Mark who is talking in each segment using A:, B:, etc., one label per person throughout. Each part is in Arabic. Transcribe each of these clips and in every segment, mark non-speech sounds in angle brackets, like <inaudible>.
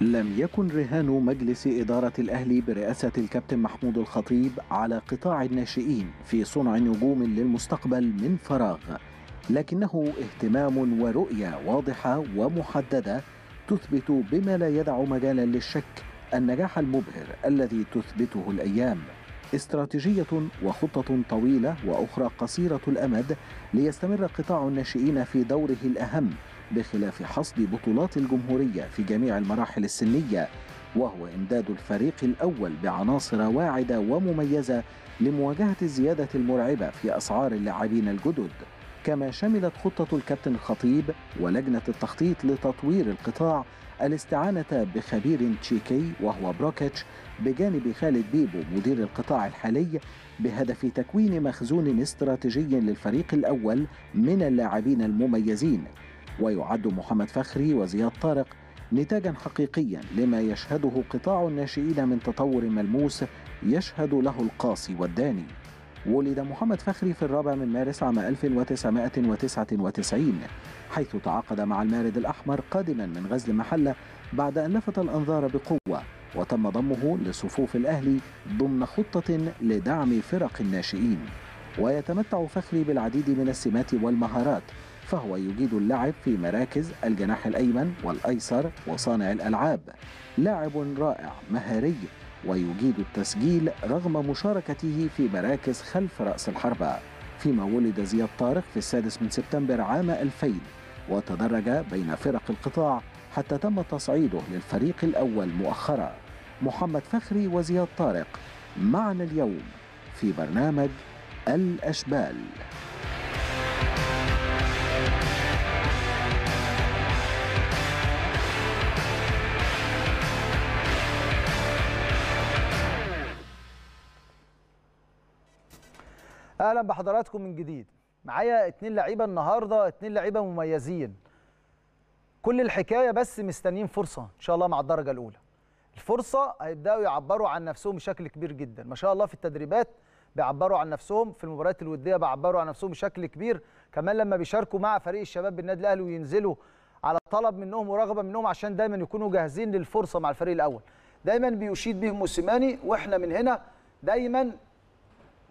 A: لم يكن رهان مجلس إدارة الأهلي برئاسة الكابتن محمود الخطيب على قطاع الناشئين في صنع نجوم للمستقبل من فراغ. لكنه اهتمام ورؤية واضحة ومحددة تثبت بما لا يدع مجالا للشك النجاح المبهر الذي تثبته الأيام. استراتيجية وخطة طويلة وأخرى قصيرة الأمد ليستمر قطاع الناشئين في دوره الأهم بخلاف حصد بطولات الجمهورية في جميع المراحل السنية وهو إمداد الفريق الأول بعناصر واعدة ومميزة لمواجهة الزيادة المرعبة في أسعار اللاعبين الجدد. كما شملت خطة الكابتن الخطيب ولجنة التخطيط لتطوير القطاع الاستعانة بخبير تشيكي وهو بروكيتش بجانب خالد بيبو مدير القطاع الحالي بهدف تكوين مخزون استراتيجي للفريق الأول من اللاعبين المميزين. ويعد محمد فخري وزياد طارق نتاجا حقيقيا لما يشهده قطاع الناشئين من تطور ملموس يشهد له القاصي والداني. ولد محمد فخري في الرابع من مارس عام 1999 حيث تعاقد مع المارد الأحمر قادما من غزل محلة بعد أن لفت الأنظار بقوة وتم ضمه لصفوف الأهلي ضمن خطة لدعم فرق الناشئين. ويتمتع فخري بالعديد من السمات والمهارات فهو يجيد اللعب في مراكز الجناح الأيمن والأيسر وصانع الألعاب. لاعب رائع مهاري ويجيد التسجيل رغم مشاركته في مراكز خلف رأس الحربة. فيما ولد زياد طارق في السادس من سبتمبر عام 2000 وتدرج بين فرق القطاع حتى تم تصعيده للفريق الأول مؤخرا. محمد فخري وزياد طارق معنا اليوم في برنامج الأشبال.
B: أهلا بحضراتكم من جديد. معايا اتنين لعيبة النهارده اتنين لعيبة مميزين. كل الحكاية بس مستنيين فرصة إن شاء الله مع الدرجة الأولى. الفرصة هيبدأوا يعبروا عن نفسهم بشكل كبير جدا. ما شاء الله في التدريبات بيعبروا عن نفسهم في المباريات الودية بيعبروا عن نفسهم بشكل كبير. كمان لما بيشاركوا مع فريق الشباب بالنادي الأهلي وينزلوا على طلب منهم ورغبة منهم عشان دايما يكونوا جاهزين للفرصة مع الفريق الأول. دايما بيشيد بهم موسيماني وإحنا من هنا دايما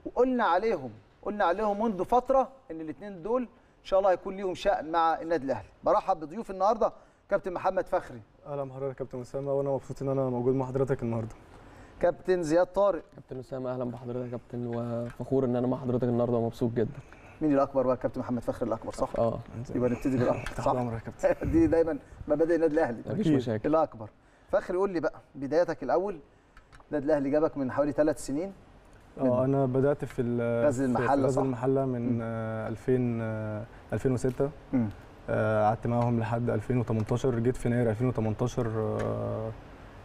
B: وقلنا عليهم قلنا عليهم منذ فترة إن الاثنين دول إن شاء الله هيكون ليهم شأن مع النادي الأهلي. برحب بضيوف النهارده كابتن محمد فخري.
C: أهلا بحضرتك يا كابتن أسامة وأنا مبسوط إن أنا موجود مع حضرتك النهارده.
B: كابتن زياد طارق.
D: كابتن أسامة أهلا بحضرتك يا كابتن وفخور إن أنا مع حضرتك النهارده ومبسوط جدا.
B: مين الأكبر بقى؟ كابتن محمد فخري الأكبر صح؟
D: آه.
B: يبقى نبتدي
C: بالأكبر
B: صح؟
C: امرك يا كابتن. <laughs>
B: دي دايما مبادئ النادي الأهلي.
D: مفيش. مشاكل.
B: الأكبر. فخري قول لي بقى بدايتك الأول النادي الأهلي جابك من حوالي ثلاث سنين
C: آه أنا بدأت في
B: غزل
C: في غزل؟
B: المحلة.
C: من آه، 2000 آه، 2006
B: مم.
C: آه، قعدت معاهم لحد 2018 جيت في يناير 2018 آه،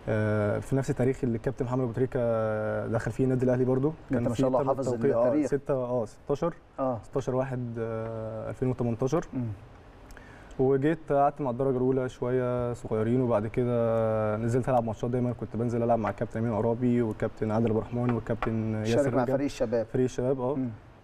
C: آه، في نفس التاريخ اللي الكابتن محمد أبو تريكة دخل فيه النادي الأهلي برضو
B: ما شاء الله حافظ التاريخ.
C: 6 آه 16
B: آه
C: 16 1 آه، 2018
B: مم.
C: وجيت قعدت مع الدرجة الأولى شوية صغيرين وبعد كده نزلت ألعب ماتشات دايما كنت بنزل ألعب مع الكابتن أمين عرابي والكابتن عادل ابو الرحمن والكابتن ياسر
B: مع. فريق الشباب
C: فريق الشباب
B: آه.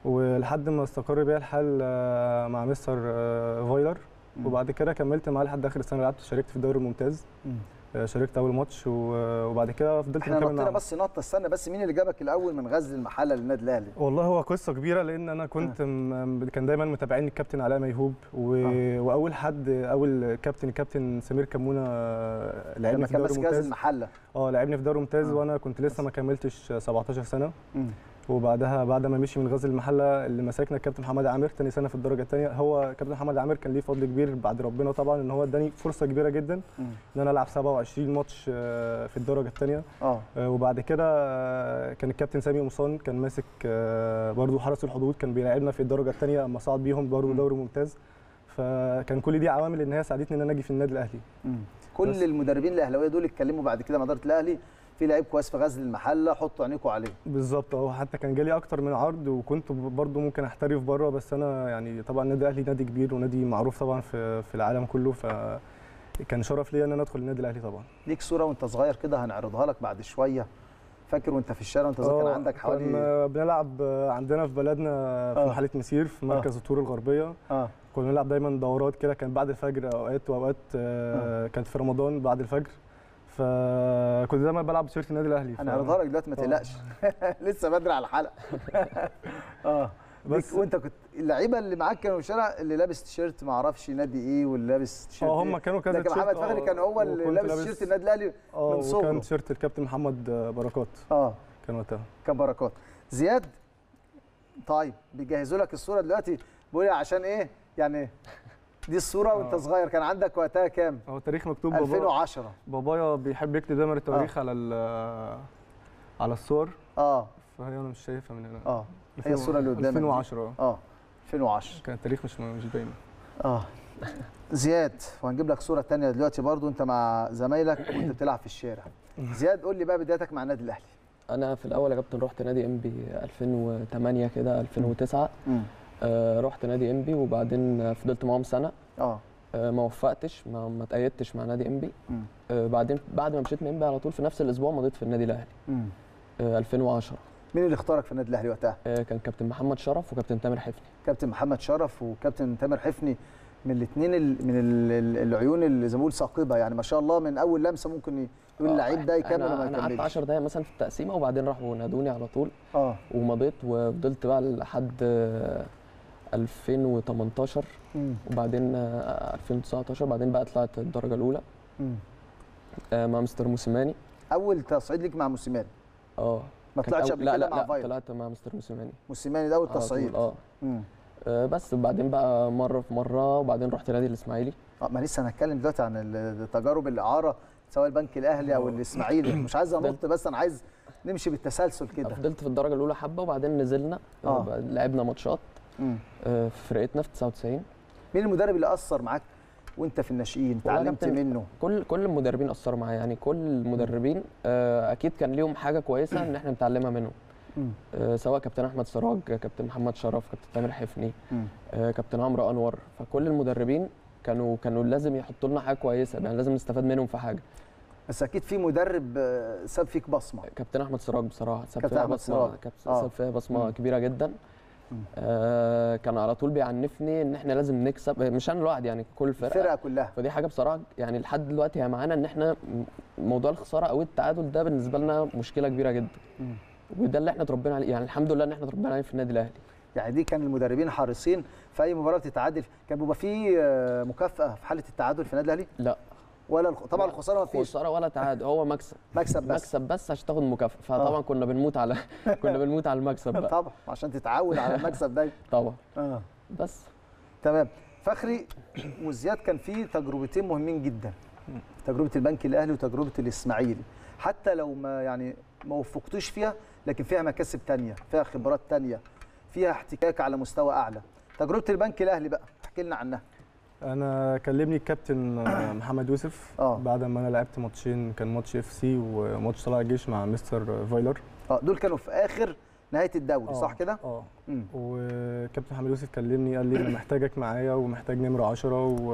C: ولحد ما استقر بيا الحال آه، مع مستر آه، فايلر. وبعد كده كملت معاه لحد آخر السنة لعبت شاركت في الدوري الممتاز
B: مم.
C: آه، شاركت أول ماتش وبعد كده فضلت إحنا
B: نطينا. بس نطه استنى بس مين اللي جابك الأول من غزل المحلة للنادي الأهلي
C: والله هو قصة كبيرة لأن أنا كنت م- كان دايما متابعيني الكابتن علاء ميهوب و...
B: آه.
C: وأول حد أول كابتن الكابتن سمير كمونة آه، لعبني في دوري ممتاز
B: المحلة
C: آه لعبني في دوري ممتاز
B: آه.
C: وأنا كنت لسه ما كملتش 17 سنة
B: مم.
C: وبعدها بعد ما مشي من غزل المحلة اللي مسكنا الكابتن محمد عامر تاني سنة في الدرجة الثانية هو كابتن محمد عامر كان ليه فضل كبير بعد ربنا طبعا إن هو اداني فرصة كبيرة جدا. إن أنا ألعب 27 ماتش آه، في الدرجة الثانية
B: آه
C: وبعد كده آه، كان الكابتن سامي قمصان كان ماسك آه، برضو حرس الحدود كان بيلاعبنا في الدرجة الثانية أما صعد بيهم
B: مم.
C: دوري ممتاز فكان كل دي عوامل إن هي ساعدتني إن أنا أجي في النادي
B: الأهلي. كل. المدربين الأهلاوية دول اتكلموا بعد كده مع إدارة الأهلي في لعيب كويس في غزل المحلة حطوا عينيكم عليه.
C: بالظبط. آه حتى كان جالي أكتر من عرض وكنت برضو ممكن أحترف بره بس أنا يعني طبعا النادي الاهلي نادي كبير ونادي معروف طبعا في في العالم كله فكان شرف ليا إن أنا أدخل النادي الأهلي طبعا.
B: ليك صورة وأنت صغير كده هنعرضها لك بعد شوية. فاكر وأنت في الشارع وأنت كان
C: آه،
B: عندك حوالي
C: كنا بنلعب عندنا في بلدنا في
B: آه.
C: محلة مسير في مركز الطور الغربية.
B: آه.
C: كنا بنلعب دايما دورات كده كان بعد الفجر أوقات وأوقات آه. كانت في رمضان بعد الفجر. فكنت دايما بلعب بتيشيرت النادي الأهلي ف-
B: هنعرضها لك دلوقتي ما
C: آه.
B: تقلقش <laughs> لسه بدري على الحلقة. <laughs> آه. بس وأنت كنت اللعيبة اللي معاك كانوا الشارع اللي لابس تيشيرت ما أعرفش نادي إيه واللي لابس تيشيرت
C: آه هم
B: إيه.
C: كانوا كذا
B: لكن
C: تيشيرت،
B: محمد فخري
C: آه،
B: كان هو اللي لابس تيشيرت النادي الأهلي
C: آه
B: من صغره.
C: وكان تيشيرت الكابتن محمد بركات.
B: آه.
C: كان وقتها.
B: كان بركات. زياد طيب بيجهزوا لك الصورة دلوقتي. بقول عشان إيه؟ يعني دي الصورة وانت
C: آه.
B: صغير. كان عندك وقتها كام؟
C: هو التاريخ مكتوب بابا.
B: 2010
C: بابايا بيحب يكتب دايما التواريخ على ال- على الصور.
B: آه.
C: فهي أنا مش شايفها من هنا.
B: آه. هي الصورة اللي قدامك دي.
C: 2010
B: آه. 2010
C: كان التاريخ مش مش باين
B: آه. زياد وهنجيب لك صورة تانية دلوقتي برضو انت مع زمايلك وانت بتلعب في الشارع. زياد قول لي بقى بدايتك مع النادي الأهلي.
D: أنا في الأول يا كابتن رحت نادي ام بي 2008 كده 2009
B: امم
D: آه رحت نادي MB وبعدين فضلت معاهم سنة.
B: آه.
D: آه ما وفقتش ما ما اتأيدتش مع نادي MB
B: مم.
D: آه بعدين بعد ما مشيت من MB على طول في نفس الأسبوع مضيت في النادي الأهلي.
B: امم
D: آه 2010
B: مين اللي اختارك في النادي الأهلي وقتها؟
D: آه كان كابتن محمد شرف وكابتن تامر حفني.
B: كابتن محمد شرف وكابتن تامر حفني من الاثنين من ال- ال- العيون اللي زي ما بقول ثاقبة يعني ما شاء الله من أول لمسة ممكن يقول اللعيب ده يكمل وما
D: أنا قعدت
B: يكملش.
D: 10 دقايق مثلا في التقسيمة وبعدين راحوا نادوني على طول.
B: آه.
D: ومضيت وفضلت بقى لحد آه 2018
B: امم
D: وبعدين آه 2019 بعدين بقى طلعت الدرجة
B: الأولى.
D: آه مع مستر موسيماني.
B: أول تصعيد ليك مع موسيماني؟
D: آه
B: ما طلعتش قبل
D: لا
B: كده
D: لا
B: مع
D: لا
B: فايلر
D: طلعت مع مستر موسيماني.
B: موسيماني ده
D: أول طول،
B: تصعيد.
D: آه.
B: امم
D: آه، بس وبعدين بقى مرة في مرة وبعدين رحت نادي الإسماعيلي.
B: آه ما لسه هنتكلم دلوقتي عن تجارب الإعارة سواء البنك الأهلي أو الإسماعيلي. <coughs> مش عايز أنط بس أنا عايز نمشي بالتسلسل كده.
D: فضلت في الدرجة الأولى حبة وبعدين نزلنا
B: آه.
D: آه. لعبنا ماتشات.
B: مم.
D: آه، في فرقتنا في 99
B: مين المدرب اللي أثر معاك وأنت في الناشئين اتعلمت منه
D: كل كل المدربين أثروا معايا يعني كل المدربين آه، أكيد كان ليهم حاجة كويسة إن إحنا نتعلمها منهم. آه، سواء كابتن أحمد سراج كابتن محمد شرف كابتن تامر حفني. آه، كابتن عمرو أنور فكل المدربين كانوا كانوا لازم يحطوا لنا حاجة كويسة يعني لازم نستفاد منهم في حاجة
B: بس أكيد في مدرب آه، ساب فيك بصمة
D: كابتن أحمد سراج بصراحة ساب فيها بصمة
B: آه.
D: ساب فيها
B: بصمة.
D: كبيرة جدا. آه كان على طول بيعنفني إن إحنا لازم نكسب. مش أنا لوحدي يعني كل فرقة.
B: الفرقة كلها.
D: فدي حاجة بصراحة يعني لحد دلوقتي هي معانا إن إحنا موضوع الخسارة أو التعادل ده بالنسبة لنا مشكلة كبيرة جدا.
B: مم.
D: وده اللي إحنا اتربينا عليه يعني الحمد لله إن إحنا اتربينا عليه في النادي الأهلي.
B: يعني دي كان المدربين حريصين في أي مباراة بتتعادل. كان بيبقى في آه، مكافأة في حالة التعادل في النادي الأهلي؟
D: لا.
B: ولا الخ... طبعا الخسارة ما فيش.
D: خسارة ولا تعادل هو مكسب.
B: مكسب بس.
D: مكسب بس عشان تاخد مكافأة. فطبعا
B: آه.
D: كنا بنموت على <laughs> كنا بنموت على المكسب بقى.
B: طبعا عشان تتعود على المكسب ده <laughs>
D: طبعا.
B: آه.
D: بس.
B: تمام. فخري وزياد كان في تجربتين مهمين جدا. تجربة البنك الأهلي وتجربة الإسماعيلي. حتى لو ما يعني ما وفقتوش فيها لكن فيها مكاسب تانية فيها خبرات تانية فيها احتكاك على مستوى أعلى. تجربة البنك الأهلي بقى احكي لنا عنها.
C: أنا كلمني الكابتن آه، <coughs> محمد يوسف
B: آه.
C: بعد ما أنا لعبت ماتشين كان ماتش إف سي وماتش طلائع الجيش مع مستر فايلر
B: آه دول كانوا في آخر نهاية الدوري
C: آه،
B: صح كده آه.
C: وكابتن محمد يوسف كلمني قال لي أنا محتاجك معايا ومحتاج نمرة 10 و...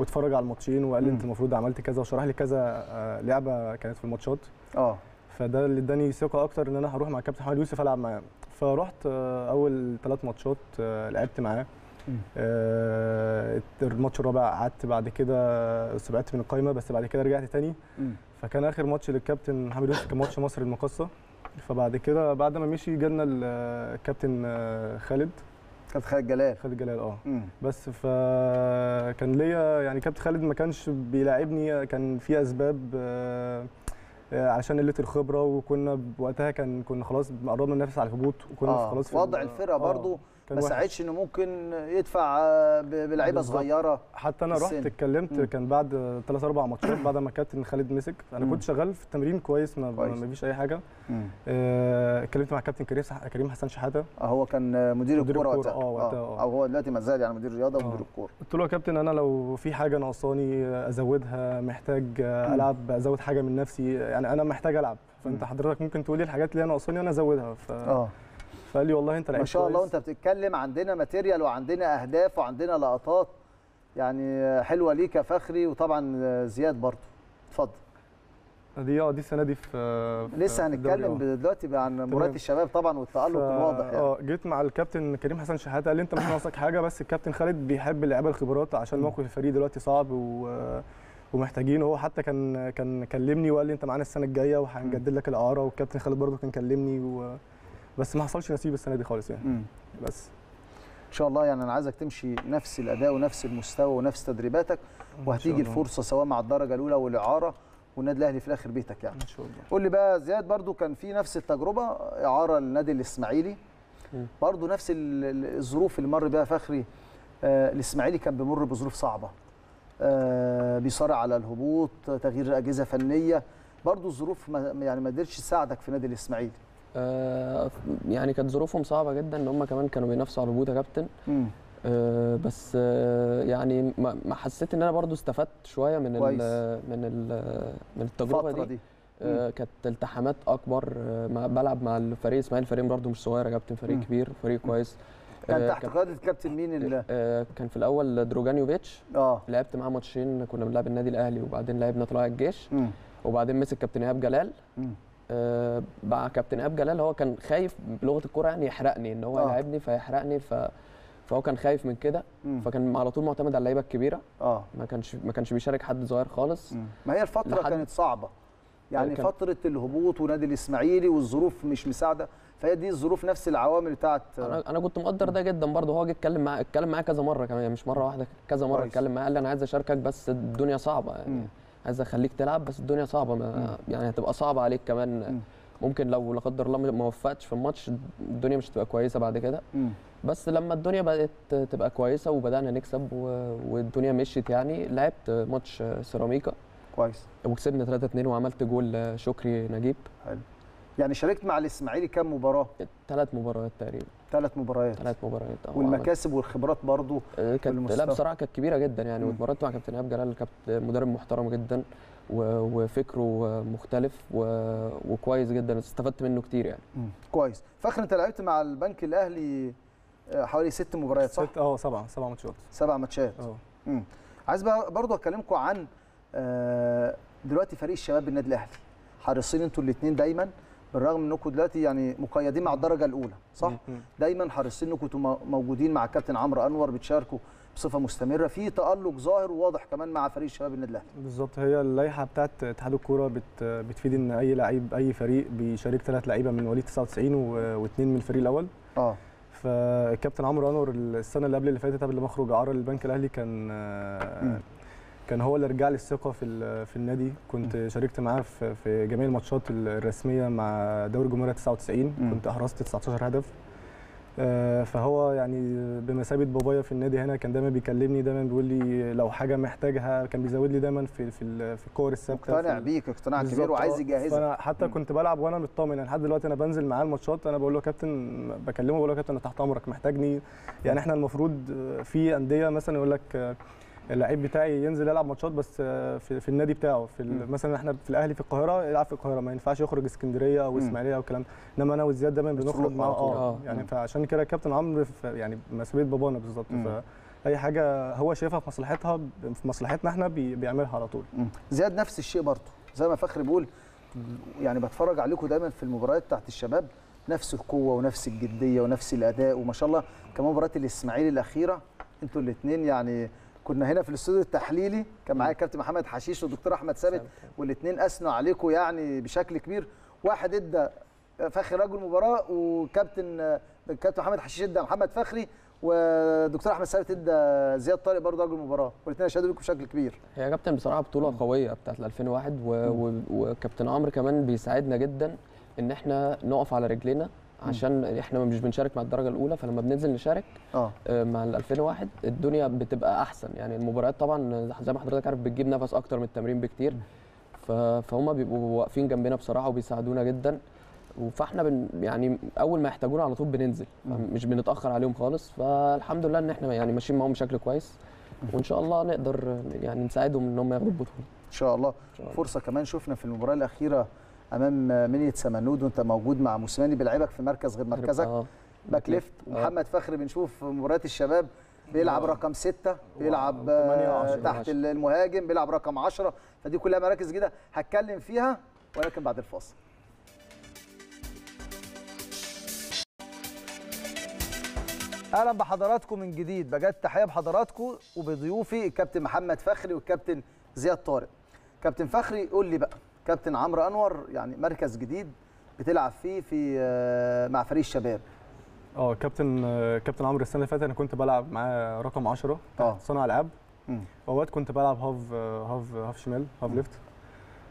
C: واتفرج على الماتشين وقال لي. أنت المفروض عملت كذا وشرح لي كذا آه، لعبة كانت في الماتشات
B: آه
C: فده اللي اداني ثقة أكتر إن أنا هروح مع كابتن محمد يوسف ألعب معاه فرحت آه، أول ثلاث ماتشات آه، لعبت معاه. آه، الماتش الرابع قعدت بعد كده سبقت من القايمة بس بعد كده رجعت تاني. فكان آخر ماتش للكابتن محمد يوسف كان ماتش مصر المقاصة. فبعد كده بعد ما مشي جالنا ال- الكابتن آه، خالد.
B: كابتن خالد جلال.
C: خالد جلال
B: آه.
C: بس فكان ليا يعني كابتن خالد ما كانش بيلاعبني كان في أسباب آه، آه، عشان قلة الخبرة وكنا وقتها كان كنا خلاص قربنا ننافس على الهبوط وكنا
B: آه
C: خلاص في
B: وضع
C: ال-
B: الفرقة
C: آه،
B: برضو ما. ساعدش إنه ممكن يدفع آه،
C: بلعيبة.
B: صغيرة
C: حتى
B: أنا
C: رحت. اتكلمت. كان بعد ثلاث أربع ماتشات بعد ما الكابتن خالد مسك أنا
B: مم.
C: كنت شغال في التمرين كويس ما
B: كويس.
C: ما فيش أي
B: حاجة.
C: آه، اتكلمت مع الكابتن كريم كريم حسن شحاتة
B: آه، هو كان مدير
C: مدير الكورة
B: وقتها
C: آه، وقتها، آه.
B: أو هو دلوقتي ما زال يعني مدير الرياضة
C: آه.
B: ومدير الكورة
C: قلت له يا كابتن أنا لو في حاجة ناقصاني أزودها محتاج. ألعب أزود حاجة من نفسي يعني أنا محتاج ألعب
B: فأنت.
C: حضرتك ممكن تقول لي الحاجات اللي أنا ناقصاني وأنا أزودها ف...
B: آه
C: فقال لي والله انت لعيب
B: ما شاء الله. وانت بتتكلم عندنا ماتيريال وعندنا أهداف وعندنا لقطات. يعني حلوة ليك يا فخري وطبعا زياد برضو اتفضل.
C: دي آه دي السنة دي في
B: لسه هنتكلم
C: آه.
B: دلوقتي عن مباراة الشباب طبعا والتألق
C: ف-
B: الواضح يعني.
C: آه جيت مع الكابتن كريم حسن شحاتة قال لي انت مش <coughs> ناقصك حاجة بس الكابتن خالد بيحب اللعيبه الخبرات عشان. موقف الفريق دلوقتي صعب و... ومحتاجين هو حتى كان كان كلمني وقال لي انت معانا السنة الجاية وهنجدد لك الإعارة والكابتن خالد برضه كان كلمني و... بس ما حصلش نصيب السنة دي خالص يعني.
B: مم.
C: بس.
B: إن شاء الله يعني أنا عايزك تمشي نفس الأداء ونفس المستوى ونفس تدريباتك وهتيجي. الفرصة سواء مع الدرجة الأولى والإعارة والنادي الأهلي في الآخر بيتك يعني.
C: إن شاء الله.
B: قول لي بقى زياد برضو كان في نفس التجربة إعارة للنادي
D: الإسماعيلي.
B: برضو نفس ال- ال- الظروف اللي مر بيها فخري. آه الإسماعيلي كان بيمر بظروف صعبة. آه بيصارع على الهبوط تغيير أجهزة فنية. برضو الظروف ما يعني ما قدرتش تساعدك في نادي الإسماعيلي.
D: آه، يعني كانت ظروفهم صعبة جدا إن هم كمان كانوا بينافسوا على الهبوط يا كابتن. آه، بس آه، يعني ما حسيت إن أنا برضو استفدت شوية من ال
B: كويس.
D: من ال من
B: التجربة
D: دي.
B: دي.
D: آه، كانت التحامات أكبر. آه، بلعب مع الفريق إسماعيل فريق برضو مش صغير يا كابتن فريق
B: مم.
D: كبير فريق كويس.
B: كان
D: آه،
B: تحت قيادة الكابتن مين اللي
D: آه، كان في الأول دروجانيوفيتش.
B: آه.
D: لعبت معاه ماتشين كنا بنلعب النادي الأهلي وبعدين لعبنا طلائع الجيش.
B: مم.
D: وبعدين مسك كابتن إيهاب جلال.
B: مم.
D: آه، مع كابتن إيهاب جلال هو كان خايف بلغة الكورة يعني يحرقني إن هو
B: آه.
D: يلعبني فيحرقني ف فهو كان خايف من كده. فكان على طول معتمد على اللعيبة الكبيرة
B: آه
D: ما كانش ما كانش بيشارك حد صغير خالص
B: مم. ما هي الفترة
D: لحد-
B: كانت صعبة يعني
D: كان-
B: فترة الهبوط ونادي الإسماعيلي والظروف مش مساعدة فهي دي الظروف نفس العوامل بتاعت
D: أنا أنا كنت مقدر ده جدا برضه هو جه اتكلم معايا اتكلم معايا كذا مرة كمان مش مرة واحدة كذا
B: مرة.
D: اتكلم معايا قال لي أنا عايز أشاركك بس الدنيا صعبة يعني
B: مم.
D: عايز أخليك تلعب بس الدنيا صعبة ما يعني هتبقى صعبه عليك كمان
B: مم.
D: ممكن لو لا قدر الله ما وفقتش في الماتش الدنيا مش هتبقى كويسة بعد كده. بس لما الدنيا بدات تبقى كويسة وبدأنا نكسب. والدنيا مشيت يعني لعبت ماتش سيراميكا
B: كويس
D: وكسبنا 3 2 وعملت جول شكري نجيب
B: يعني شاركت مع الإسماعيلي كام مباراة؟
D: ثلاث مباريات تقريبا
B: ثلاث مباريات
D: ثلاث مباريات أهو
B: والمكاسب والخبرات برضو
D: آه، كانت. لا بصراحة كانت كبيرة جدا يعني. واتمرنت مع كابتن إيهاب جلال كابتن مدرب محترم جدا وفكره مختلف وكويس جدا استفدت منه كتير يعني
B: مم. كويس فخر أنت لعبت مع البنك الأهلي آه، حوالي ست مباريات صح؟
C: ست آه سبعه سبعه ماتشات
B: سبع ماتشات آه. عايز بقى برضو أكلمكم عن آه، دلوقتي فريق الشباب بالنادي الأهلي حريصين أنتوا الاثنين دايما بالرغم إنكم دلوقتي يعني مقيدين مع الدرجة الأولى صح؟ دايما حريصين إنكم تبقوا موجودين مع الكابتن عمرو أنور بتشاركوا بصفة مستمرة في تألق ظاهر وواضح كمان مع فريق الشباب النادي الأهلي.
C: بالظبط هي اللائحة بتاعت اتحاد الكورة بت بتفيد إن أي لعيب أي فريق بيشارك ثلاث لعيبة من مواليد 99 و- واثنين من الفريق الأول.
B: آه.
C: فالكابتن عمرو أنور السنة اللي قبل اللي فاتت قبل ما أخرج اعاره للبنك الأهلي كان. كان هو اللي رجع لي الثقة في في النادي. كنت شاركت معاه في في جميع الماتشات الرسمية مع دوري الجمهورية 99
B: مم.
C: كنت أحرزت 19 هدف. آه، فهو يعني بمثابة بابايا في النادي هنا كان دايما بيكلمني دايما بيقول لي لو حاجة محتاجها كان بيزود لي دايما في في في الكور الثابتة.
B: مقتنع بيك اقتناع كبير وعايز. يجهزك.
C: فأنا حتى. كنت بلعب وأنا مطمن. يعني لحد دلوقتي أنا بنزل معاه الماتشات أنا بقول له كابتن بكلمه بقول له كابتن أنا تحت أمرك محتاجني. يعني إحنا المفروض في أندية مثلا يقول لك اللعيب بتاعي ينزل يلعب ماتشات بس في, في النادي بتاعه في. مثلا إحنا في الأهلي في القاهرة يلعب في القاهرة ما ينفعش يخرج اسكندرية
B: أو.
C: اسماعيليه أو الكلام. إنما أنا وزياد دايما بنخرج معاه
B: طول.
C: آه
D: آه.
C: يعني. فعشان كده الكابتن عمرو يعني بمثابه بابانا بالظبط. فاي حاجة هو شايفها في مصلحتها في مصلحتنا إحنا بي- بيعملها على طول.
B: زياد نفس الشيء برضه زي ما فخري بيقول يعني بتفرج عليكم دايما في المباريات بتاعت الشباب نفس القوة ونفس الجدية ونفس الأداء وما شاء الله كمان مباراه الإسماعيلي الأخيرة أنتوا الاثنين يعني كنا هنا في الاستوديو التحليلي كان معايا الكابتن محمد حشيش والدكتور أحمد ثابت والاثنين أثنوا عليكم يعني بشكل كبير. واحد إدى فخري رجل مباراه وكابتن الكابتن محمد حشيش إدى محمد فخري والدكتور أحمد ثابت إدى زياد طارق برضه رجل مباراه والاثنين اشادوا بيكم بشكل كبير.
D: هي يا كابتن بصراحة بطولة قوية بتاعت 2001 و... و... وكابتن عمرو كمان بيساعدنا جدا إن إحنا نقف على رجلينا. عشان إحنا مش بنشارك مع الدرجة الأولى فلما بننزل نشارك
B: آه.
D: آه، مع ال 2001 الدنيا بتبقى أحسن. يعني المباريات طبعا زي ما حضرتك عارف بتجيب نفس أكتر من التمرين بكتير. فهم بيبقوا واقفين جنبنا بصراحة وبيساعدونا جدا. فاحنا بن يعني أول ما يحتاجونا على طول بننزل. مش بنتأخر عليهم خالص. فالحمد لله إن إحنا يعني ماشيين معاهم بشكل كويس. وإن شاء الله نقدر يعني نساعدهم إن هم ياخدوا البطولة.
B: إن شاء الله. فرصة كمان شفنا في المباراة الأخيرة أمام منية سمنود وأنت موجود مع موسيماني بيلعبك في مركز غير مركزك.
D: آه.
B: back left.
D: آه.
B: ومحمد فخري بنشوف مباريات الشباب. بيلعب رقم ستة. بيلعب آه،. تحت المهاجم. بيلعب رقم 10 فدي كلها مراكز جديدة هتكلم فيها ولكن بعد الفاصل. أهلا بحضراتكم من جديد. بجد تحية بحضراتكم وبضيوفي الكابتن محمد فخري والكابتن زياد طارق. كابتن فخري قول لي بقى. كابتن عمرو أنور يعني مركز جديد بتلعب فيه في آه، مع فريق الشباب.
C: آه كابتن آه، كابتن عمرو السنة اللي فاتت أنا كنت بلعب معاه رقم 10 آه. صانع العاب. أوقات كنت بلعب هاف آه، هاف هاف شمال هاف ليفت.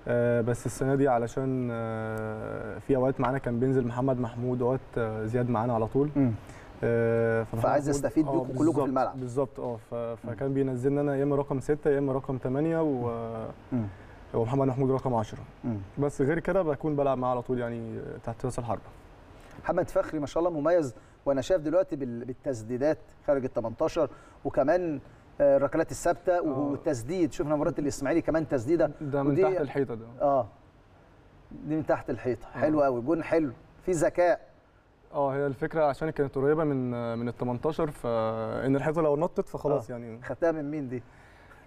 C: آه، بس السنة دي علشان آه، في أوقات معانا كان بينزل محمد محمود أوقات آه، زياد معانا على طول.
B: فعايز يستفيد بيكم كلكم في الملعب.
C: بالظبط آه فكان بينزلنا أنا يا إما رقم 6 يا إما رقم 8 و
B: مم.
C: ومحمد محمود رقم 10
B: مم.
C: بس غير كده بكون بلعب معاه على طول يعني تحت راس الحربة.
B: محمد فخري ما شاء الله مميز وأنا شايف دلوقتي بال- بالتسديدات خارج ال 18 وكمان آه، الركلات الثابتة
C: آه.
B: والتسديد شفنا مباراه الإسماعيلي كمان تسديدة.
C: ده من
B: ودي-
C: تحت الحيطة ده.
B: آه. دي من تحت الحيطة. حلو قوي جون حلو. في ذكاء.
C: آه هي الفكرة عشان كانت قريبة من من ال 18 فإن الحيطة لو نطت فخلاص
B: آه.
C: يعني.
B: خدتها من مين دي؟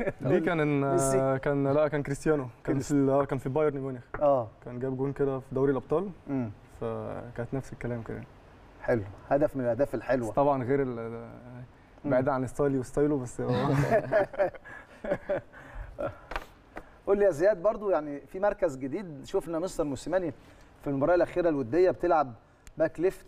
B: <laughs>
C: دي كان
B: ميسي.
C: كان لا كان كريستيانو. كان في ال- كان في بايرن ميونخ.
B: آه.
C: كان جاب جون كده في دوري الأبطال.
B: امم
C: فكانت نفس الكلام كده.
B: حلو. هدف من
C: الأهداف
B: الحلوة.
C: طبعا غير بعيد عن style ي و style ه بس <laughs>
B: قول لي يا زياد برضو يعني في مركز جديد شفنا مستر موسيماني في المباراة الأخيرة الودية بتلعب back left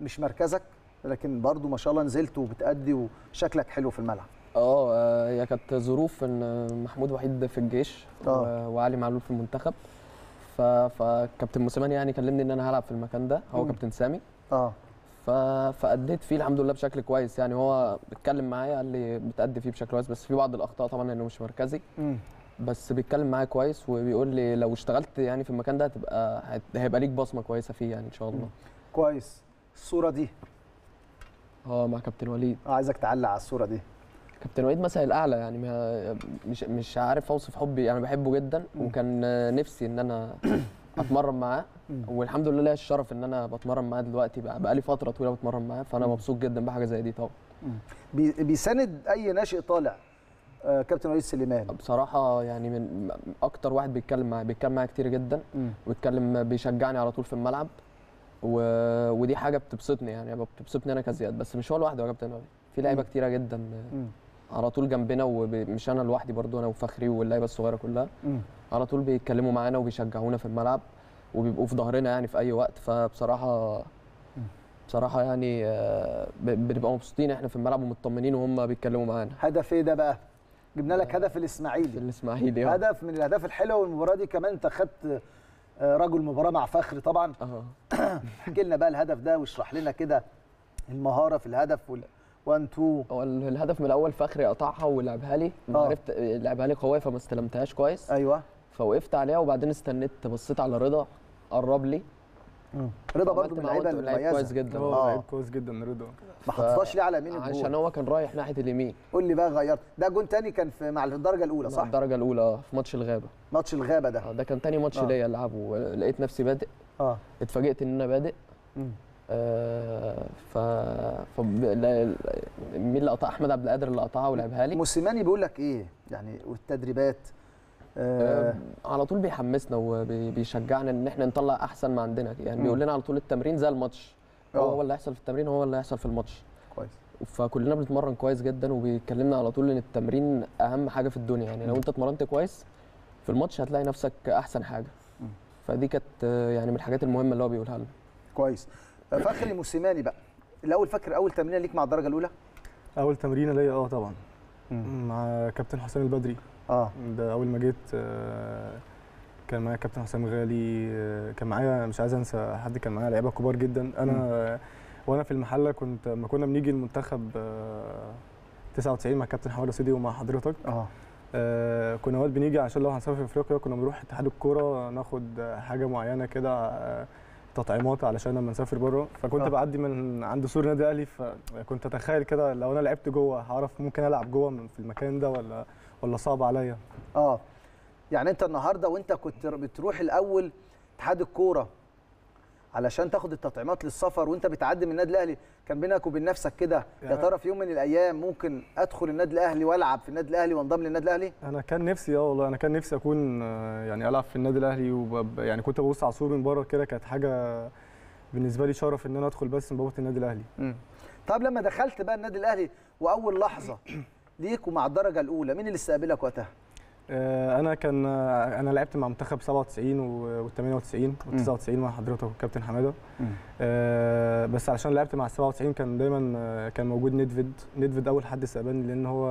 B: مش مركزك لكن برضو ما شاء الله نزلت وبتأدي وشكلك حلو في الملعب.
D: آه آه، هي كانت ظروف إن محمود وحيد في الجيش آه. وعلي معلول في المنتخب. ف- فكابتن موسيماني يعني كلمني إن أنا هلعب في المكان ده هو
B: مم.
D: كابتن سامي.
B: آه.
D: ف... فأديت فيه الحمد لله بشكل كويس. يعني هو اتكلم معايا قال لي بتأدي فيه بشكل كويس بس في بعض الأخطاء طبعا إنه مش مركزي.
B: امم
D: بس بيتكلم معايا كويس وبيقول لي لو اشتغلت يعني في المكان ده هتبقى هت- هيبقى ليك بصمة كويسة فيه يعني إن شاء الله.
B: كويس. الصورة دي.
D: آه مع كابتن وليد.
B: عايزك تعلق على الصورة دي.
D: كابتن وليد مثل الأعلى يعني مش مش عارف أوصف حبي يعني بحبه جدا. وكان نفسي إن أنا <coughs> أتمرن معاه. والحمد لله ليا الشرف إن أنا بتمرن معاه دلوقتي بقى بقالي فترة طويلة بتمرن معاه
B: فأنا.
D: مبسوط جدا بحاجة زي دي طبعا
B: بي- بيساند أي ناشئ طالع آه، كابتن وليد سليمان
D: بصراحة يعني من أكتر واحد بيتكلم معايا بيتكلم معايا كتير جدا. ويتكلم بيشجعني على طول في الملعب و... ودي حاجة بتبسطني يعني بتبسطني أنا كزياد بس مش هو لوحده يا كابتن وليد في
B: لعيبة.
D: كتيرة جدا
B: مم.
D: على طول جنبنا ومش أنا لوحدي برضو أنا وفخري واللعيبة الصغيرة كلها. على طول بيتكلموا معانا وبيشجعونا في الملعب وبيبقوا في ظهرنا يعني في أي وقت. فبصراحة بصراحة يعني آه، بنبقى مبسوطين إحنا في الملعب ومطمنين وهم بيتكلموا معانا.
B: هدف إيه ده بقى؟ جبنا لك هدف
D: في
B: الإسماعيلي
D: الاسماعيلي آه.
B: هدف من الأهداف الحلوة والمباراه دي كمان أنت خدت آه، رجل مباراة مع فخري طبعا. احكي <coughs> لنا بقى الهدف ده واشرح لنا كده المهارة في الهدف وال 1 2
D: هو ال- الهدف من الأول فخري قطعها ولعبها لي. ما
B: آه.
D: عرفت لعبها لي قوية فما استلمتهاش كويس.
B: أيوه.
D: فوقفت عليها وبعدين استنيت بصيت على رضا قرب لي.
B: رضا برضو من
D: اللعيبة لعيب كويس
B: المميزه
D: جدا
B: آه.
C: لعيب كويس جدا رضا.
B: ما حطيتهاش ليه على يمين
D: عشان
B: الجول
D: هو كان رايح ناحية اليمين.
B: قول لي بقى غيرت. ده جون تاني كان في مع الدرجة
D: الأولى
B: صح؟
D: الدرجة الأولى آه، في ماتش الغابة.
B: ماتش الغابة ده.
D: آه، ده كان تاني ماتش
B: آه.
D: ليا ألعبه. لقيت نفسي بادئ.
B: آه.
D: اتفاجئت إن أنا بادئ.
B: مم.
D: آه ف, ف... مين اللي قطع؟ أحمد عبد القادر اللي قطعها ولعبها لي.
B: موسيماني بيقول لك إيه؟ يعني والتدريبات آه
D: آه على طول بيحمسنا وبيشجعنا إن إحنا نطلع أحسن ما عندنا. يعني. بيقول لنا على طول التمرين زي الماتش. هو
B: آه.
D: هو اللي هيحصل في التمرين هو اللي هيحصل في الماتش.
B: كويس.
D: فكلنا بنتمرن كويس جدا وبيكلمنا على طول إن التمرين أهم حاجة في الدنيا. يعني لو أنت اتمرنت كويس في الماتش هتلاقي نفسك أحسن
B: حاجة.
D: فدي كانت يعني من الحاجات المهمة اللي هو بيقولها لنا
B: كويس. فخري موسيماني بقى. الأول فاكر أول تمرين ليك مع الدرجة الأولى؟
C: أول تمرينة ليا آه طبعا. مع كابتن حسام البدري.
B: آه.
C: ده أول ما جيت آه، كان معايا كابتن حسام غالي آه، كان معايا مش عايز أنسى حد كان معايا لعيبة كبار جدا. أنا آه، وأنا في المحلة كنت لما كنا بنيجي المنتخب آه، 99 مع كابتن حوالي سيدي ومع حضرتك.
B: آه.
C: آه، كنا اوقات بنيجي عشان لو هنسافر إفريقيا كنا بنروح اتحاد الكورة ناخد آه، حاجة معينة كده آه، تطعيمات علشان لما نسافر بره. فكنت
B: آه.
C: بعدي من عند سور النادي الاهلي فكنت أتخيل كده لو أنا لعبت جوه هعرف ممكن ألعب جوه من- في المكان ده ولا ولا صعب عليا؟
B: آه. يعني أنت النهارده وأنت كنت بتروح الأول اتحاد الكورة علشان تاخد التطعيمات للسفر وانت بتعدي من النادي الأهلي. كان بينك وبين نفسك كده يا ترى في يوم من الأيام ممكن أدخل النادي الأهلي وألعب في النادي الأهلي وأنضم للنادي الأهلي؟
C: أنا كان نفسي آه والله أنا كان نفسي أكون آه، يعني ألعب في النادي الأهلي وب... يعني كنت ببص على الصور من بره كده كانت حاجة بالنسبة لي شرف إن أنا أدخل بس من بوابه النادي الأهلي.
B: طب لما دخلت بقى النادي الأهلي وأول لحظة <clears throat> ليك ومع الدرجة الأولى مين اللي استقبلك وقتها؟
C: أنا كان آه، أنا لعبت مع منتخب 97 وال 98 وال 99 مع حضرتك والكابتن
B: حمادة.
C: آه، بس علشان لعبت مع ال 97 كان دايما آه، كان موجود ندفيد ندفيد أول حد استقبلني لأن هو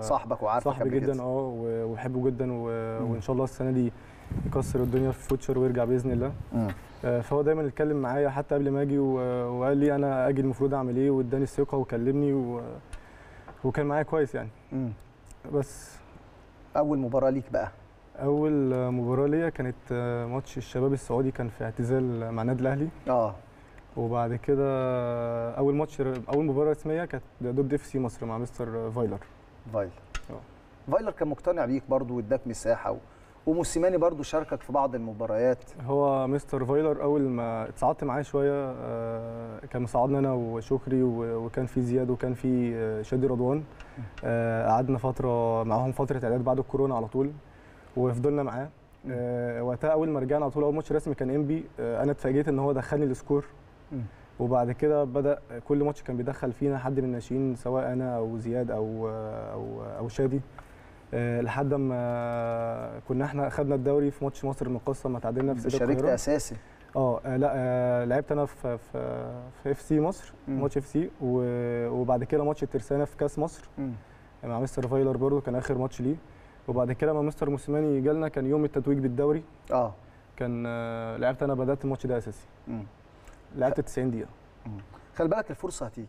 B: صاحبك وعارفك
C: صاحبي. جدا آه و- وبحبه جدا و-. وإن شاء الله السنة دي يكسر الدنيا في فوتشر ويرجع بإذن الله. آه، فهو دايما اتكلم معايا حتى قبل ما أجي و- وقال لي أنا أجي المفروض أعمل إيه وإداني الثقة وكلمني و... وكان معايا كويس يعني. بس
B: أول مباراة ليك بقى؟
C: أول مباراة ليا كانت آه، ماتش الشباب السعودي كان في اعتزال مع النادي الأهلي.
B: آه.
C: وبعد كده آه، أول ماتش أول مباراة رسمية كانت ضد إف سي مصر مع مستر فايلر.
B: فايلر.
C: آه.
B: فايلر كان مقتنع بيك برضو واداك مساحة و... وموسيماني برضو شاركك في بعض المباريات.
C: هو مستر فايلر أول ما اتصعدت معاه شوية آه، كان مصعدنا أنا وشكري وكان في زياد وكان في آه، شادي رضوان. آه، قعدنا فترة معاهم فترة اعداد بعد الكورونا على طول وفضلنا معاه. وقتها أول ما رجعنا على طول أول ماتش رسمي كان إنبي. أنا اتفاجئت إن هو دخلني ال
B: score.
C: وبعد كده بدأ كل ماتش كان بيدخل فينا حد من الناشئين سواء أنا أو زياد أو أو أو شادي. لحد ما كنا إحنا خدنا الدوري في ماتش مصر المقاصه ما تعادلنا في استاد
B: شاركت
C: القاهرة.
B: أساسي.
C: آه آه، لا آه، لعبت أنا في في في إف سي مصر
B: مم.
C: ماتش إف سي وبعد كده ماتش الترسانة في كأس مصر.
B: مم.
C: مع مستر فايلر برضه كان آخر ماتش ليه. وبعد كده لما مستر موسيماني جالنا كان يوم التتويج بالدوري.
B: آه.
C: كان آه، لعبت أنا بدأت الماتش ده أساسي.
B: مم.
C: لعبت 90 دقيقة.
B: خلي بالك الفرصة هتيجي.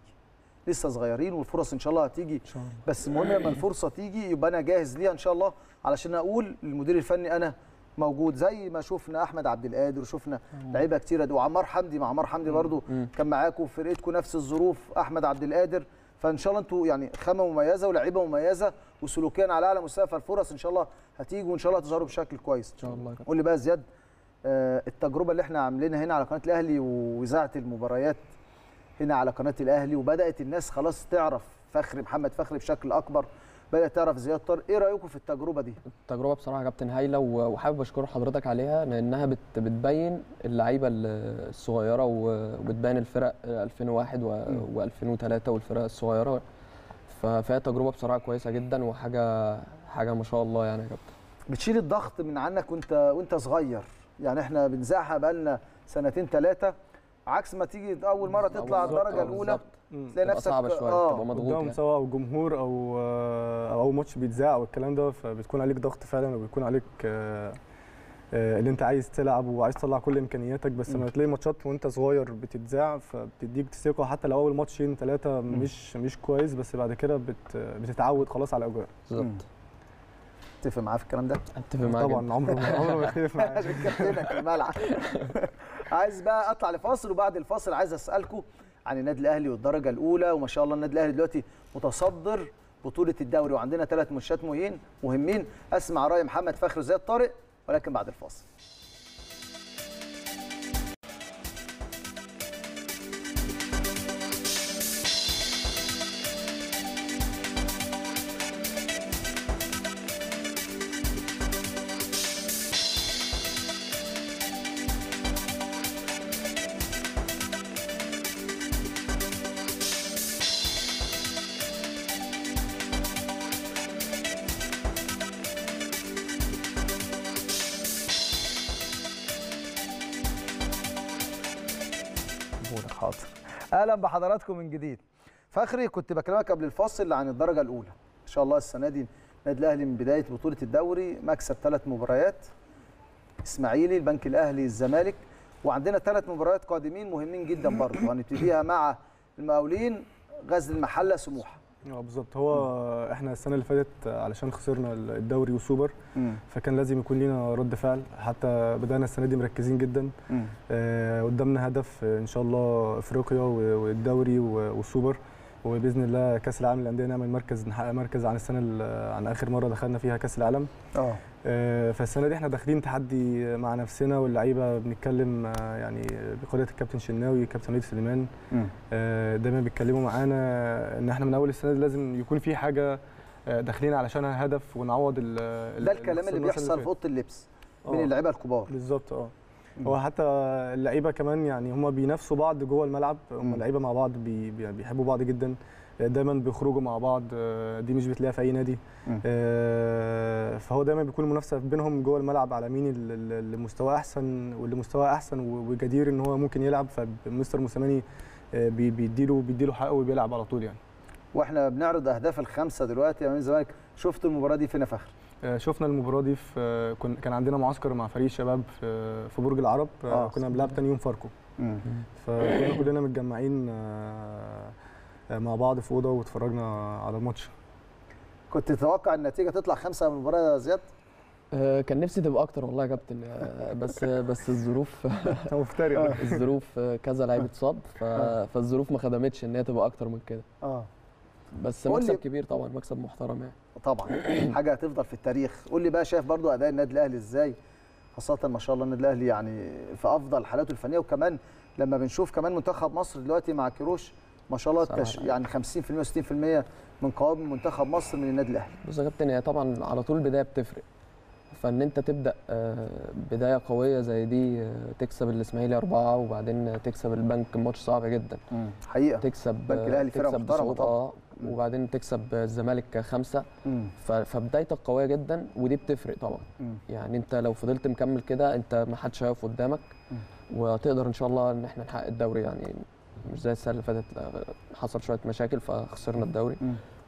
B: لسه صغيرين والفرص إن شاء الله هتيجي.
C: إن شاء الله.
B: بس المهم لما الفرصة تيجي يبقى أنا جاهز ليها إن شاء الله. علشان أقول للمدير الفني أنا موجود. زي ما شفنا أحمد عبد القادر وشفنا لعيبة كتيرة وعمار حمدي مع عمار حمدي برضو
D: مم.
B: كان معاكم في فرقتكم نفس الظروف. أحمد عبد القادر. فإن شاء الله أنتوا يعني خامة مميزة ولاعيبة مميزة وسلوكيا على أعلى مستوى. فالفرص إن شاء الله هتيجي وإن شاء الله تظهروا بشكل كويس.
D: إن شاء الله.
B: قول لي بقى يا زياد آه، التجربة اللي إحنا عاملينها هنا على قناة الأهلي وإذاعة المباريات هنا على قناة الأهلي وبدأت الناس خلاص تعرف فخري محمد فخري بشكل أكبر بدأت تعرف زياد طارق. إيه رأيكم في التجربة دي؟
D: التجربة بصراحة كابتن هايلة وحابب أشكر حضرتك عليها لأنها بت- بتبين اللعيبة ال- الصغيرة وبتبين الفرق 2001 و2003 والفرق الصغيرة. فهي تجربة بصراحة كويسة جدا وحاجه حاجة ما شاء الله يعني يا كابتن.
B: بتشيل الضغط من عنك وانت وأنت صغير. يعني إحنا بنذاعها بقالنا سنتين ثلاثة عكس ما تيجي أول مرة تطلع
D: الدرجة
C: الأولى.
B: تلاقي
D: تبقى
B: نفسك
D: صعبة شوية
B: آه،
D: تبقى مضغوط يعني.
C: سواء أو جمهور أو آه، أو أو ماتش بيتذاع أو الكلام ده فبتكون عليك ضغط فعلا وبيكون عليك آه، آه، اللي أنت عايز تلعب وعايز تطلع كل إمكانياتك. بس لما تلاقي ماتشات وأنت صغير بتتذاع فبتديك ثقة. حتى لو أول ماتشين ثلاثة مش مش كويس بس بعد كده بت بتتعود خلاص على الأجواء.
D: بالظبط.
B: تتفق معاه في الكلام ده؟
D: أتفق جداً.
C: طبعا عمره عمره ما يختلف معايا. <laughs>
B: عشان كابتنك في الملعب. <laughs> عايز بقى أطلع لفاصل وبعد الفاصل عايز أسألكم عن النادي الأهلي والدرجة الأولى وما شاء الله النادي الأهلي دلوقتي متصدر بطولة الدوري وعندنا ثلاث ماتشات مهمين. أسمع رأي محمد فخر زياد طارق ولكن بعد الفاصل. أهلا بحضراتكم من جديد. فخري كنت بكلمك قبل الفاصل عن الدرجة الأولى. إن شاء الله السنة دي النادي الأهلي من بداية بطولة الدوري مكسب ثلاث مباريات إسماعيلي البنك الأهلي الزمالك وعندنا ثلاث مباريات قادمين مهمين جدا برضه. هنبتديها مع المقاولين غزل المحلة سموحة.
C: آه بالظبط. هو إحنا السنة اللي فاتت علشان خسرنا الدوري وسوبر فكان لازم يكون لينا رد فعل. حتى بدأنا السنة دي مركزين جدا. آه، قدامنا هدف آه، إن شاء الله إفريقيا والدوري والسوبر وبإذن الله كأس العالم للأندية نعمل مركز نحقق مركز عن السنة ال- عن آخر مرة دخلنا فيها كأس العالم. آه. فالسنة دي إحنا داخلين تحدي مع نفسنا واللعيبة بنتكلم آه، يعني بقياده الكابتن شناوي الكابتن وليد سليمان آه، دايما بيتكلموا معانا إن إحنا من أول السنة دي لازم يكون في حاجة آه، داخلين علشانها هدف ونعوض ال-
B: ده
C: ال-
B: الكلام اللي بيحصل في. أوضة اللبس
C: آه.
B: بين اللعيبة الكبار
C: بالظبط
B: آه.
C: هو حتى اللعيبة كمان يعني هم بينافسوا بعض جوه الملعب هم. اللعيبه مع بعض بي- بيحبوا بعض جدا دايما بيخرجوا مع بعض آه، دي مش بتلاقيها في أي نادي. آه، فهو دايما بيكون المنافسه بينهم جوه الملعب على مين ال- ال- اللي مستواه أحسن واللي مستواه أحسن وجدير إن هو ممكن يلعب. فمستر موسيماني آه، بي- بيديله بيديله حقه وبيلعب على طول يعني.
B: وإحنا بنعرض أهداف الخمسة دلوقتي يا أمين الزمالك شفت المباراة دي فين يا فخر؟
C: شفنا المباراة دي في كن- كان عندنا معسكر مع فريق شباب في برج العرب. آه،. كنا بنلعب تاني يوم فاركو. فكنا كلنا متجمعين مع بعض في أوضة واتفرجنا على الماتش.
B: كنت تتوقع النتيجة تطلع خمسة من المباراه يا زياد؟
D: آه، كان نفسي تبقى أكتر والله يا كابتن. آه، بس بس الظروف <laughs>
C: مفتري. <laughs>
D: الظروف آه، كذا لعيب اتصاب فالظروف ما خدمتش إن هي تبقى أكتر من كده.
B: آه.
D: بس مكسب كبير طبعا مكسب محترم يعني.
B: طبعا. <coughs> حاجة هتفضل في التاريخ. قول لي بقى شايف برضو أداء النادي الأهلي إزاي؟ خاصة ما شاء الله النادي الأهلي يعني في أفضل حالاته الفنية وكمان لما بنشوف كمان منتخب مصر دلوقتي مع كيروش ما شاء الله. يعني. 50% و60% من قوام منتخب مصر من النادي الأهلي.
D: بص يا كابتن هي طبعا على طول البداية بتفرق. فإن أنت تبدأ آه، بداية قوية زي دي آه، تكسب الإسماعيلي أربعة وبعدين تكسب البنك ماتش صعب جدا.
B: حقيقة.
D: تكسب
B: البنك
D: تكسب
B: محترمة
D: بصعود،
B: طبعاً.
D: آه وبعدين تكسب الزمالك خمسة.
B: مم.
D: فبدايتك قوية جدا ودي بتفرق طبعا.
B: مم.
D: يعني أنت لو فضلت مكمل كده أنت ما حدش هيقف قدامك. وهتقدر إن شاء الله إن إحنا نحقق الدوري يعني. مش زي السنة اللي فاتت آه، حصل شوية مشاكل فخسرنا الدوري.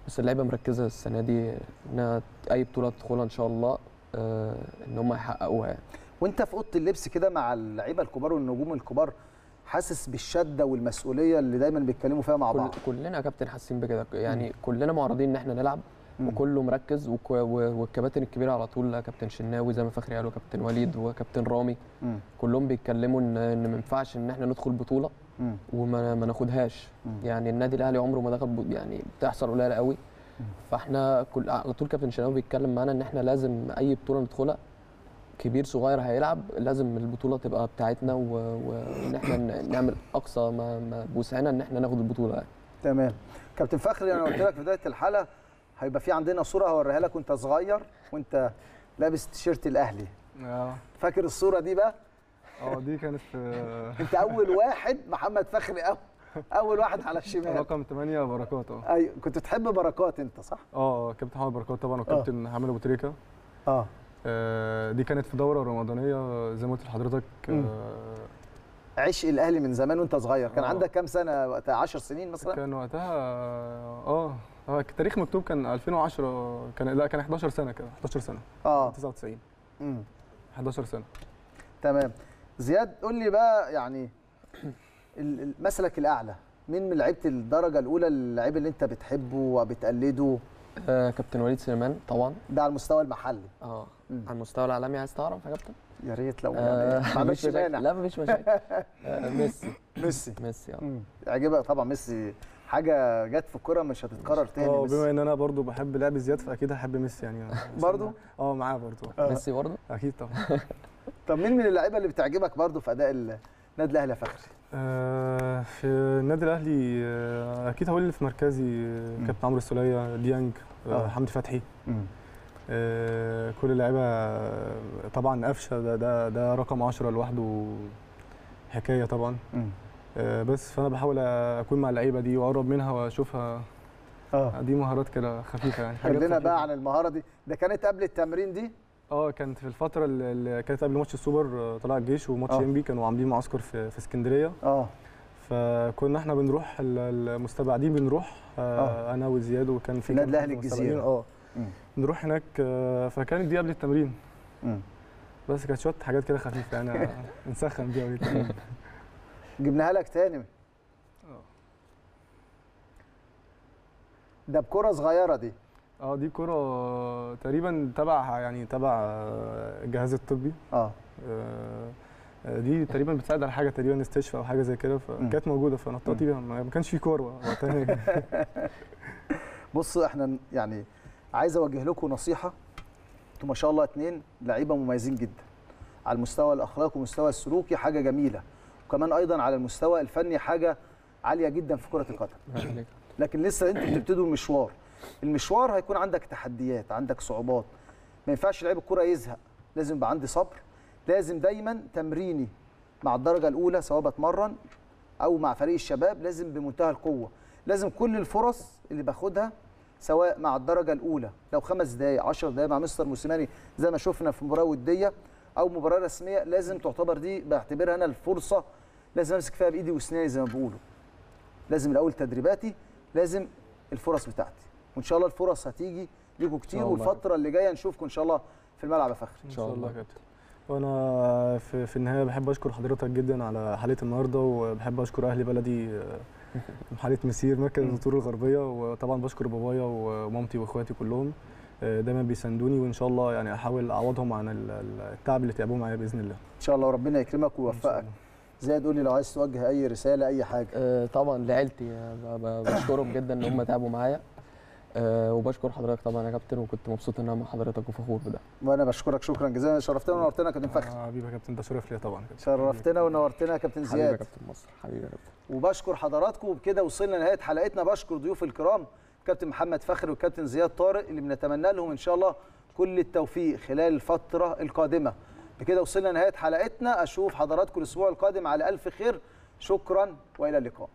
D: بس اللعيبة مركزة السنة دي إنها أي بطولة تدخلها إن شاء الله آه، إن هم يحققوها يعني.
B: وأنت في أوضة اللبس كده مع اللعيبة الكبار والنجوم الكبار حاسس بالشدة والمسؤولية اللي دايما بيتكلموا فيها مع
D: كل
B: بعض؟
D: كلنا يا كابتن حاسين بكده. يعني كلنا معرضين إن إحنا نلعب. وكله مركز وك- والكباتن الكبيرة على طول كابتن شناوي زي ما فخري قال وكابتن وليد <laughs> وكابتن رامي.
B: مم.
D: كلهم بيتكلموا إن ما ينفعش إن إحنا ندخل بطولة.
B: مم.
D: وما ما ناخدهاش.
B: مم.
D: يعني النادي الأهلي عمره ما دخل يعني بتحصل قليلة قوي. فاحنا كل على طول كابتن شناوي بيتكلم معانا إن إحنا لازم أي بطولة ندخلها كبير صغير هيلعب لازم البطولة تبقى بتاعتنا و- وإن إحنا نعمل أقصى ما ما بوسعنا إن إحنا ناخد البطولة يعني.
B: تمام. كابتن فخري أنا قلت لك في بداية الحلقة هيبقى في عندنا صورة هوريها لك وأنت صغير وأنت لابس تيشيرت الأهلي.
C: آه.
B: فاكر الصورة دي بقى؟
C: آه دي كانت آه، <laughs>
B: انت اول واحد محمد فخري أول, اول واحد على الشمال.
C: رقم 8 بركات آه.
B: أيوه كنت تحب بركات انت صح؟
C: آه كابتن محمد بركات طبعا وكابتن حامد أبو تريكة.
B: آه.
C: آه، دي كانت في دورة رمضانية زي ما قلت لحضرتك. آه،
B: عشق الأهلي من زمان وأنت صغير. كان
C: آه.
B: عندك كام سنة؟ وقتها 10 سنين مثلا؟
C: كان وقتها آه آه. التاريخ مكتوب كان 2010 كان لا كان 11 سنة كده 11 سنة.
B: آه.
C: 99
B: امم
C: 11 سنة.
B: تمام. زياد قول لي بقى يعني ال- ال- مسلك الأعلى مين من لعيبة الدرجة الأولى اللعيب اللي أنت بتحبه وبتقلده؟
D: آه كابتن وليد سليمان طبعا.
B: ده على المستوى المحلي.
D: آه
B: مم.
D: على المستوى العالمي. عايز تعرف يا كابتن؟
B: يا ريت لو
D: آه
B: يعني ما <laughs> عندكش. مانع.
D: لا مفيش مشاكل. آه <laughs> ميسي.
B: ميسي.
D: ميسي
B: آه. يعجبك طبعا ميسي. حاجة جت في الكورة مش هتتكرر تاني
C: آه
B: ميسي.
C: بما إن أنا برضو بحب لعب زياد فأكيد هحب ميسي يعني.
B: برضو؟
C: آه معاه برضو.
B: آه.
D: ميسي برضه
C: أكيد طبعا. <laughs>
B: طب مين من اللعيبة اللي بتعجبك برضو في أداء ال- النادي الأهلي يا فخري؟
C: آه، في النادي الأهلي آه، أكيد هقول اللي في مركزي آه، كابتن عمرو السولية ديانج
B: آه.
C: حمدي فتحي. آه، كل اللعيبة طبعا قفشة ده ده ده رقم 10 لوحده حكاية طبعا. آه، بس فأنا بحاول أكون مع اللعيبة دي وأقرب منها وأشوفها.
B: آه.
C: دي مهارات كده خفيفة يعني. خفيفة.
B: بقى عن المهارة دي. ده كانت قبل التمرين دي؟
C: آه كانت في الفترة اللي- كانت قبل ماتش السوبر آه، طلع الجيش وماتش
B: آه.
C: إنبي كانوا عاملين معسكر في في اسكندرية
B: آه
C: فكنا إحنا بنروح ال- المستبعدين بنروح آه
B: آه.
C: أنا وزياد وكان في
B: النادي
C: مستبعدين،
B: الجزيرة. آه.
C: نروح هناك فكانت دي قبل التمرين
B: مم.
C: بس كانت شوية حاجات كده خفيفة يعني <laughs> نسخن بيها ونتمرن.
B: جبناها لك تاني ده بكرة صغيرة دي
C: آه دي كرة تقريبا تبع يعني تبع الجهاز الطبي.
B: آه.
C: آه، آه، دي تقريبا بتساعد على حاجة تقريبا استشفاء أو حاجة زي كده فكانت موجودة فنطقت بيها ما ما كانش في كورة وقتها. <laughs> <laughs>
B: بص إحنا يعني عايز أوجه لكم نصيحة. أنتوا ما شاء الله اتنين لعيبة مميزين جدا. على المستوى الأخلاقي والمستوى السلوكي حاجة جميلة. وكمان أيضا على المستوى الفني حاجة عالية جدا في كرة القدم. <laughs> لكن لسه أنتوا بتبتدوا المشوار. المشوار هيكون عندك تحديات عندك صعوبات. ما ينفعش لعيب الكره يزهق. لازم يبقى عندي صبر. لازم دايما تمريني مع الدرجة الأولى سواء بتمرن أو مع فريق الشباب لازم بمنتهى القوة. لازم كل الفرص اللي باخدها سواء مع الدرجة الأولى. لو خمس دقائق 10 دقائق مع مستر موسيماني زي ما شفنا في مباراة ودية أو مباراة رسمية لازم تعتبر دي بعتبرها أنا الفرصة. لازم أمسك فيها بإيدي واسناني زي ما بيقولوا. لازم الأول تدريباتي لازم الفرص بتاعتي. وإن شاء الله الفرص هتيجي ليكوا كتير. والفترة اللي جاية نشوفكم إن شاء الله في الملعب يا فخري.
C: إن
D: شاء الله.
C: يا كابتن. وأنا في, في النهاية بحب أشكر حضرتك جدا على حلقه النهارده وبحب أشكر أهل بلدي آه، <laughs> حاله مسير مركز الطور الغربية. وطبعا بشكر بابايا ومامتي وإخواتي كلهم آه، دايما بيساندوني وإن شاء الله يعني أحاول أعوضهم عن ال- ال- التعب اللي تعبوه معايا بإذن الله.
B: إن شاء الله وربنا يكرمك ويوفقك. زي تقول لي لو عايز توجه أي رسالة أي حاجة.
D: آه، طبعا لعيلتي آه، بشكرهم جدا إن هم تعبوا معايا. آه، وبشكر حضرتك طبعا يا كابتن وكنت مبسوط إن أنا مع حضرتك وفخور بده.
B: وأنا بشكرك شكرا جزيلا. شرفتنا ونورتنا يا كابتن فخري
C: آه، حبيبي يا كابتن ده شرف ليا طبعا كابتن.
B: شرفتنا ونورتنا يا كابتن
D: حبيبي يا
B: زياد.
D: كابتن مصر حبيبي يا كابتن.
B: وبشكر حضراتكم. وبكده وصلنا لنهاية حلقتنا. بشكر ضيوف الكرام كابتن محمد فخري والكابتن زياد طارق اللي بنتمنى لهم إن شاء الله كل التوفيق خلال الفترة القادمة. بكده وصلنا لنهاية حلقتنا. أشوف حضراتكم الأسبوع القادم على ألف خير. شكرا وإلى اللقاء.